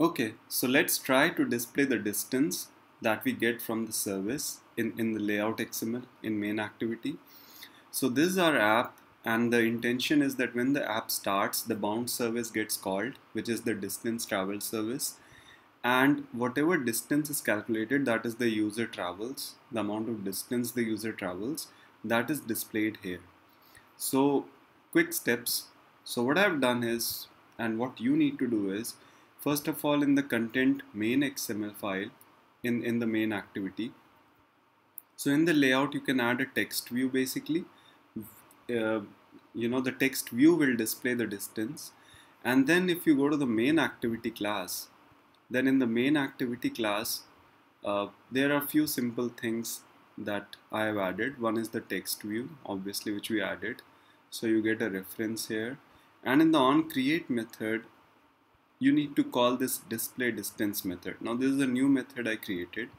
Okay, so let's try to display the distance that we get from the service in, in the layout XML in main activity. So this is our app and the intention is that when the app starts, the bound service gets called, which is the distance travel service. And whatever distance is calculated, that is the user travels, the amount of distance the user travels, that is displayed here. So quick steps. So what I've done is, and what you need to do is, First of all, in the content main XML file, in, in the main activity. So in the layout, you can add a text view basically. Uh, you know, the text view will display the distance. And then if you go to the main activity class, then in the main activity class, uh, there are a few simple things that I have added. One is the text view, obviously, which we added. So you get a reference here. And in the on create method, you need to call this display distance method. Now this is a new method I created.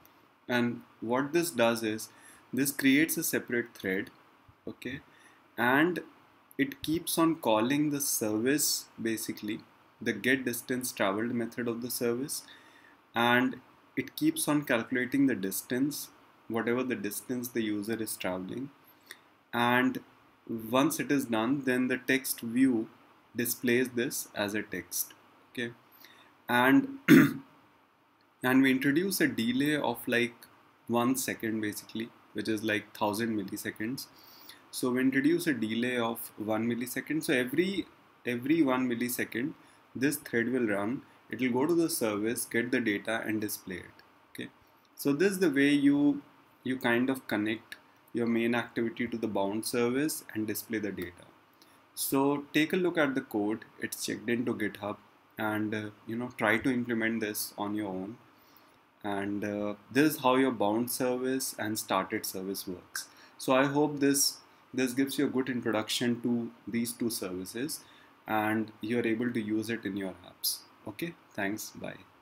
And what this does is this creates a separate thread okay? And it keeps on calling the service basically the get distance traveled method of the service. And it keeps on calculating the distance whatever the distance the user is traveling. And once it is done then the text view displays this as a text okay? And and we introduce a delay of like one second basically which is like 1000 milliseconds. So we introduce a delay of one millisecond. So every every one millisecond this thread will run. It will go to the service get the data and display it okay? So this is the way you you kind of connect your main activity to the bound service and display the data. So take a look at the code. It's checked into github and uh, you know try to implement this on your own. And uh, this is how your bound service and started service works. So i hope this this gives you a good introduction to these two services and you're able to use it in your apps. Okay? Thanks. Bye